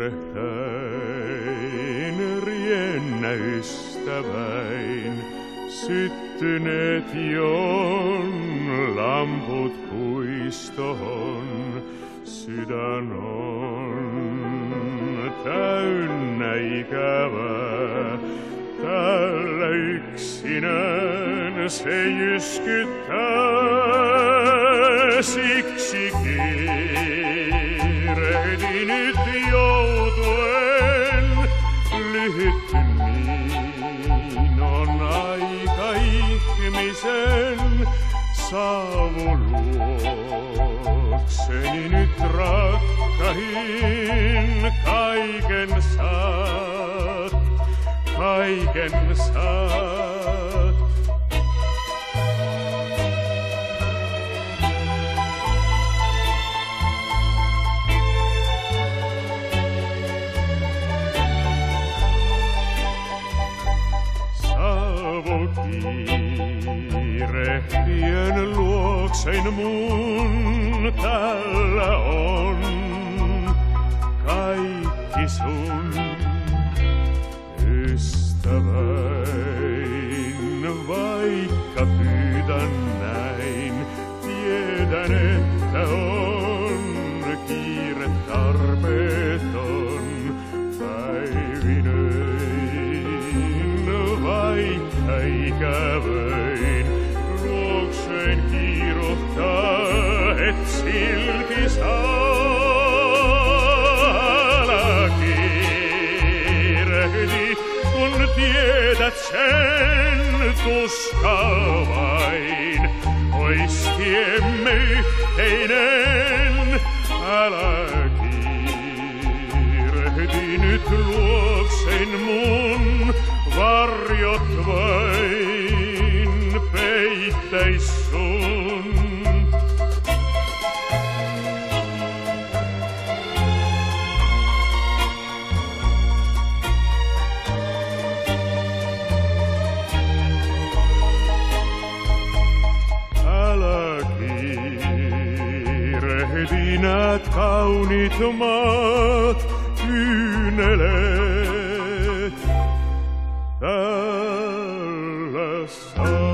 kiirehtäin, riennäystäväin. Syttyneet jon lamput puistoon, sydän on täynnä ikävää. Täällä yksinään se jyskyttää, siksi kiirehdin nyt lyhyt niin on aika ihmisen saavuluokseni nyt rakkahin kaiken saat, kaiken saat. Kiirehtien luoksein mun täällä on kaikki sun ystäväin, vaikka pyydän näin, tiedän, että on kiire tarpeeton päivinöin, vaikka ikävöin, et silti saa kiirehdi, kun tiedät sen tuskaa vain. Ois tiemme yhteinen, älä kiirehdi nyt luoksein mun, varjot vain peittäis sun. näet kaunit maat kyyneleet täällä. saa.